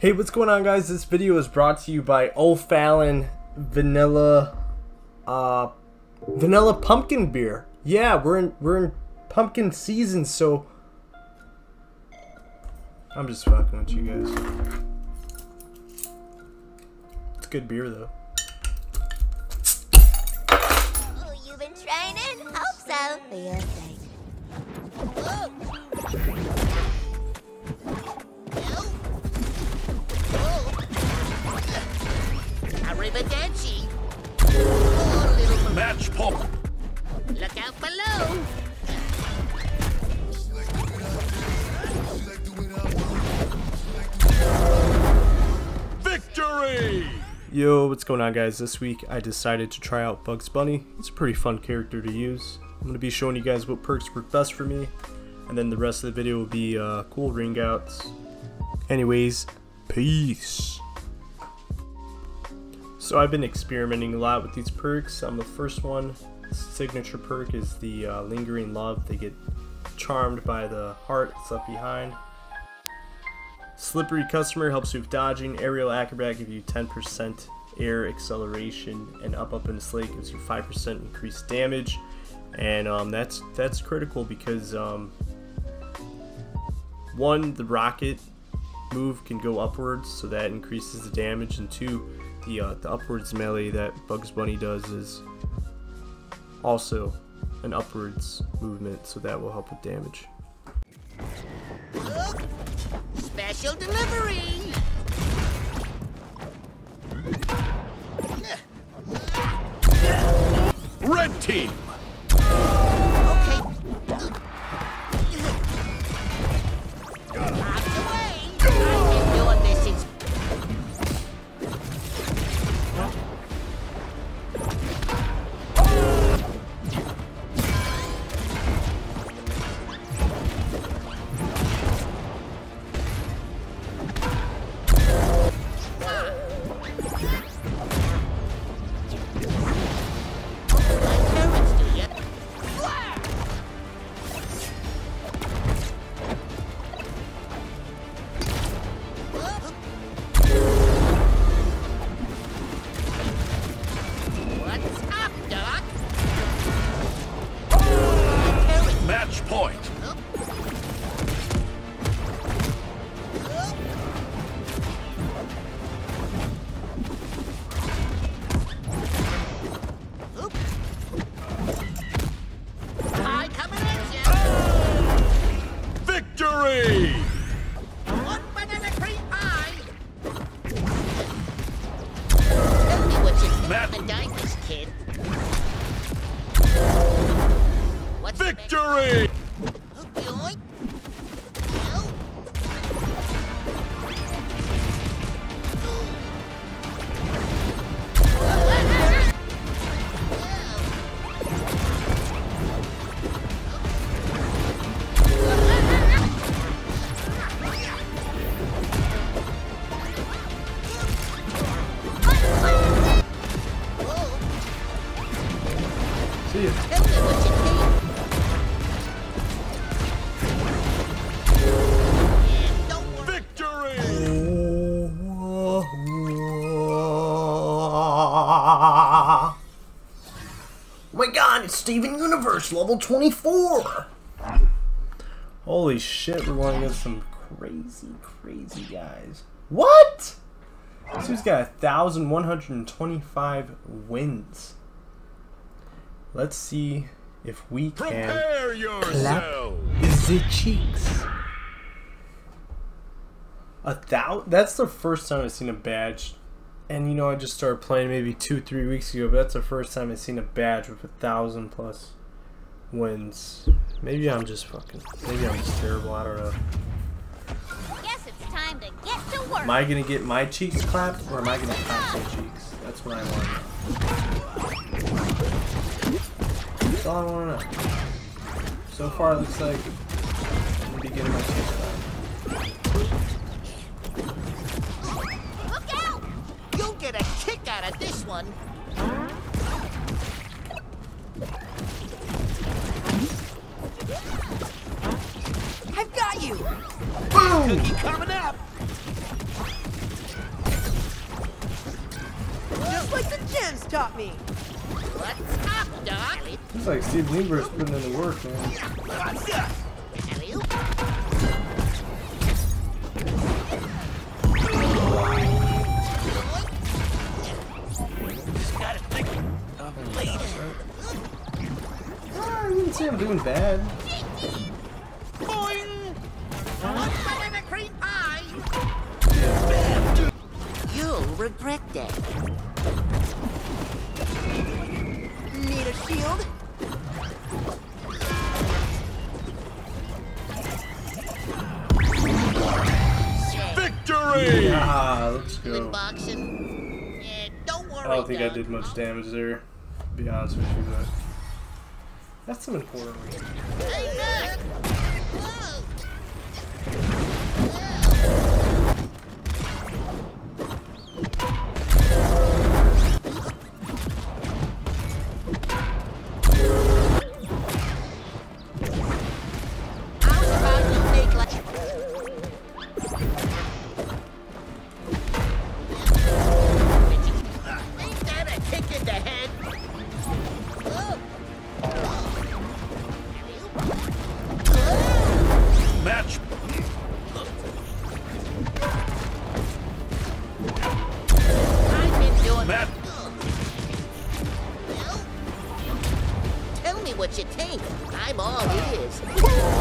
Hey, what's going on guys? This video is brought to you by O'Fallon Vanilla uh Vanilla Pumpkin Beer. Yeah, we're in we're in pumpkin season, so I'm just fucking with you guys. It's good beer though. Oh, you've been training? Hope so. Look out below. Victory! Yo, what's going on guys? This week I decided to try out Bugs Bunny. It's a pretty fun character to use. I'm going to be showing you guys what perks work best for me. And then the rest of the video will be uh, cool ring outs. Anyways, peace. So I've been experimenting a lot with these perks. I'm the first one, signature perk, is the uh, Lingering Love. They get charmed by the heart that's left behind. Slippery Customer helps you with dodging. Aerial Acrobat gives you 10% air acceleration, and Up Up in the Slate gives you 5% increased damage. And um, that's that's critical because um, one, the rocket move can go upwards, so that increases the damage, and two, the uh, the upwards melee that Bugs Bunny does is also an upwards movement, so that will help with damage. Special delivery. Red team. Oh my god, it's Steven Universe, level 24! Holy shit, we're going against some crazy, crazy guys. What? This dude's got 1,125 wins. Let's see if we can Prepare yourself! the cheeks. A thou that's the first time I've seen a badge. And you know I just started playing maybe two, three weeks ago, but that's the first time I've seen a badge with a thousand plus wins. Maybe I'm just fucking maybe I'm just terrible, I don't know. Guess it's time to get to work. Am I gonna get my cheeks clapped or am I gonna clap their cheeks? That's what I want to know. That's all I wanna know. So far it looks like I'm gonna be getting my cheeks one. I've got you! Boom! Cookie coming up! Just like the gems taught me! What's up, Doc? Looks like Steve Lieber's putting in the work, man. What's up? I wouldn't say I'm doing bad. What's that in a cream pie? You'll regret that. Need a shield? Victory! Ah, let's go. Yeah, don't worry, I don't think I did much damage there, to be honest with you, but that's some important. Hey, tell